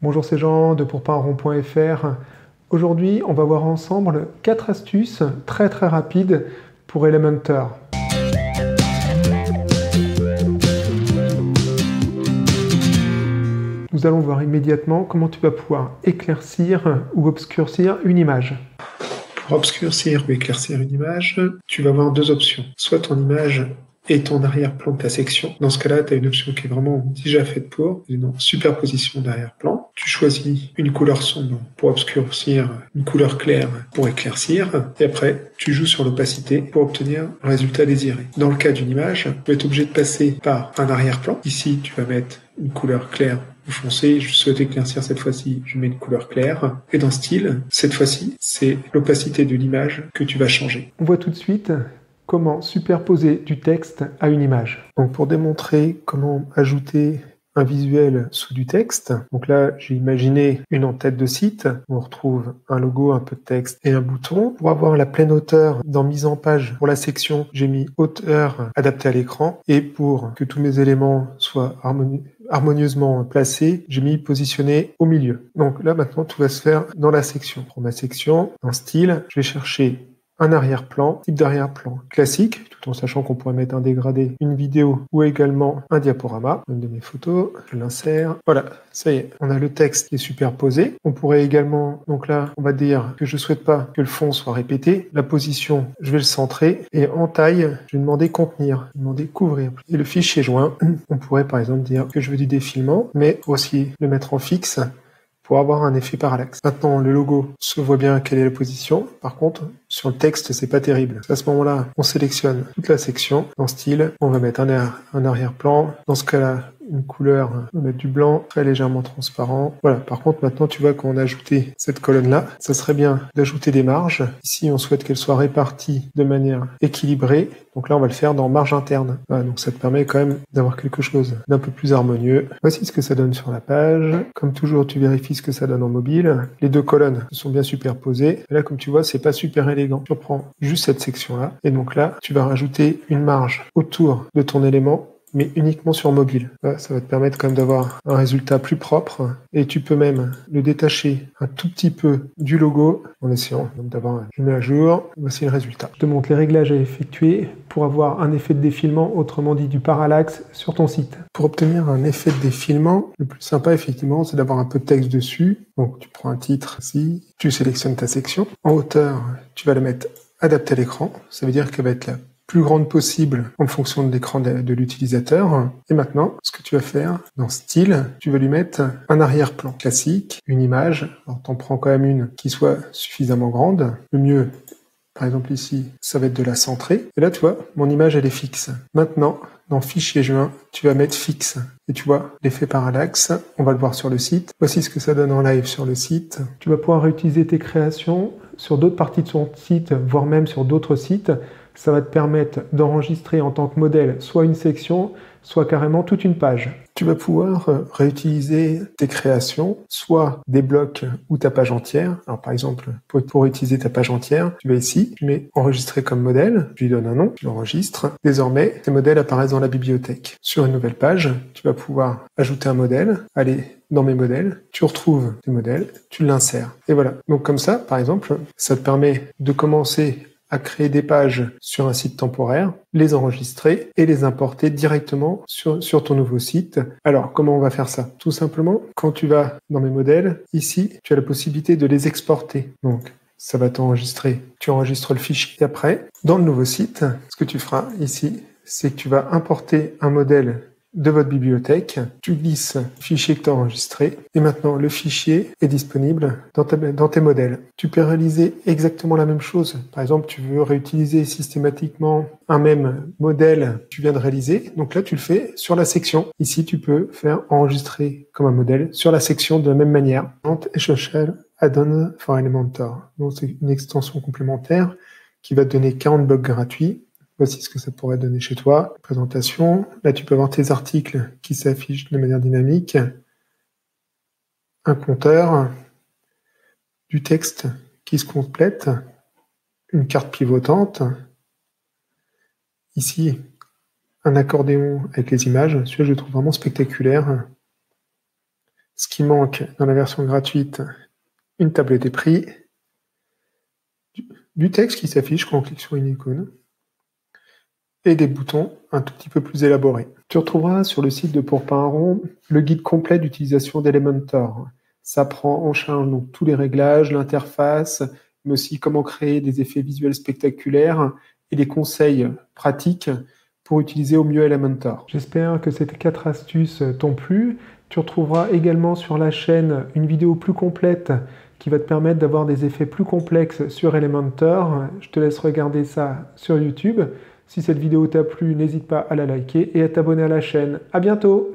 Bonjour c'est Jean de pourpainrond.fr. Aujourd'hui, on va voir ensemble 4 astuces très très rapides pour Elementor. Nous allons voir immédiatement comment tu vas pouvoir éclaircir ou obscurcir une image. Pour obscurcir ou éclaircir une image, tu vas avoir deux options. Soit ton image et ton arrière-plan de ta section. Dans ce cas-là, tu as une option qui est vraiment déjà faite pour, une superposition d'arrière-plan. Tu choisis une couleur sombre pour obscurcir, une couleur claire pour éclaircir, et après, tu joues sur l'opacité pour obtenir un résultat désiré. Dans le cas d'une image, tu vas obligé de passer par un arrière-plan. Ici, tu vas mettre une couleur claire ou foncée. Je souhaite éclaircir cette fois-ci, je mets une couleur claire. Et dans style, cette fois-ci, c'est l'opacité de l'image que tu vas changer. On voit tout de suite comment superposer du texte à une image. Donc pour démontrer comment ajouter un visuel sous du texte. Donc là, j'ai imaginé une en-tête de site. On retrouve un logo, un peu de texte et un bouton. Pour avoir la pleine hauteur dans mise en page pour la section, j'ai mis hauteur adaptée à l'écran. Et pour que tous mes éléments soient harmonieusement placés, j'ai mis positionné au milieu. Donc là, maintenant, tout va se faire dans la section. Pour ma section, en style, je vais chercher un arrière-plan, type d'arrière-plan classique, tout en sachant qu'on pourrait mettre un dégradé, une vidéo ou également un diaporama. Une de mes photos, je l'insère. Voilà, ça y est, on a le texte qui est superposé. On pourrait également, donc là, on va dire que je souhaite pas que le fond soit répété. La position, je vais le centrer et en taille, je vais demander contenir, demander couvrir. Et le fichier joint, on pourrait par exemple dire que je veux du défilement, mais aussi le mettre en fixe pour avoir un effet parallaxe. Maintenant, le logo se voit bien quelle est la position. Par contre, sur le texte, c'est pas terrible. À ce moment-là, on sélectionne toute la section. Dans style, on va mettre un, arrière-plan. Dans ce cas-là, une couleur, on mettre du blanc très légèrement transparent. Voilà. Par contre, maintenant, tu vois qu'on a ajouté cette colonne-là, ça serait bien d'ajouter des marges. Ici, on souhaite qu'elles soient réparties de manière équilibrée. Donc là, on va le faire dans marge interne. Voilà, donc ça te permet quand même d'avoir quelque chose d'un peu plus harmonieux. Voici ce que ça donne sur la page. Comme toujours, tu vérifies ce que ça donne en mobile. Les deux colonnes sont bien superposées. Là, comme tu vois, c'est pas super élégant. Tu reprends juste cette section-là. Et donc là, tu vas rajouter une marge autour de ton élément mais uniquement sur mobile. ça va te permettre quand même d'avoir un résultat plus propre et tu peux même le détacher un tout petit peu du logo en essayant d'avoir une à jour. Voici le résultat. Je te montre les réglages à effectuer pour avoir un effet de défilement, autrement dit du parallaxe, sur ton site. Pour obtenir un effet de défilement, le plus sympa effectivement, c'est d'avoir un peu de texte dessus. Donc tu prends un titre ici, tu sélectionnes ta section. En hauteur, tu vas la mettre adaptée à l'écran. Ça veut dire qu'elle va être là plus grande possible en fonction de l'écran de, l'utilisateur. Et maintenant, ce que tu vas faire dans Style, tu vas lui mettre un arrière-plan classique, une image. Alors, t'en prends quand même une qui soit suffisamment grande. Le mieux, par exemple ici, ça va être de la centrer. Et là, tu vois, mon image, elle est fixe. Maintenant, dans Fichier joint, tu vas mettre fixe. Et tu vois, l'effet parallaxe, on va le voir sur le site. Voici ce que ça donne en live sur le site. Tu vas pouvoir réutiliser tes créations sur d'autres parties de son site, voire même sur d'autres sites ça va te permettre d'enregistrer en tant que modèle soit une section, soit carrément toute une page. Tu vas pouvoir euh, réutiliser tes créations, soit des blocs ou ta page entière. Alors par exemple, pour, pour utiliser ta page entière, tu vas ici, tu mets enregistrer comme modèle, tu lui donnes un nom, tu l'enregistres. Désormais, tes modèles apparaissent dans la bibliothèque. Sur une nouvelle page, tu vas pouvoir ajouter un modèle, aller dans mes modèles, tu retrouves tes modèles, tu l'insères. Et voilà. Donc comme ça, par exemple, ça te permet de commencer à créer des pages sur un site temporaire, les enregistrer et les importer directement sur, sur ton nouveau site. Alors, comment on va faire ça? Tout simplement, quand tu vas dans mes modèles, ici, tu as la possibilité de les exporter. Donc, ça va t'enregistrer. Tu enregistres le fichier. Après, dans le nouveau site, ce que tu feras ici, c'est que tu vas importer un modèle de votre bibliothèque, tu glisses le fichier que tu as enregistré et maintenant le fichier est disponible dans, tes modèles. Tu peux réaliser exactement la même chose. Par exemple, tu veux réutiliser systématiquement un même modèle que tu viens de réaliser. Donc là, tu le fais sur la section. Ici, tu peux faire enregistrer comme un modèle sur la section de la même manière. Add-on for Elementor. Donc c'est une extension complémentaire qui va te donner 40 blocs gratuits Voici ce que ça pourrait donner chez toi. Présentation. Là, tu peux avoir tes articles qui s'affichent de manière dynamique. Un compteur. Du texte qui se complète. Une carte pivotante. Ici, un accordéon avec les images. Celui-là, je le trouve vraiment spectaculaire. ce qui manque dans la version gratuite, une table des prix, du texte qui s'affiche quand on clique sur une icône, des boutons un tout petit peu plus élaborés. Tu retrouveras sur le site de Pourpin le guide complet d'utilisation d'Elementor. Ça prend en charge tous les réglages, l'interface, mais aussi comment créer des effets visuels spectaculaires et des conseils pratiques pour utiliser au mieux Elementor. J'espère que ces quatre astuces t'ont plu. Tu retrouveras également sur la chaîne une vidéo plus complète qui va te permettre d'avoir des effets plus complexes sur Elementor. Je te laisse regarder ça sur YouTube. Si cette vidéo t'a plu, n'hésite pas à la liker et à t'abonner à la chaîne. À bientôt